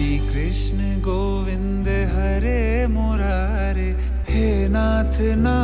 श्री कृष्ण गोविंद हरे मुरारे हे नाथ ना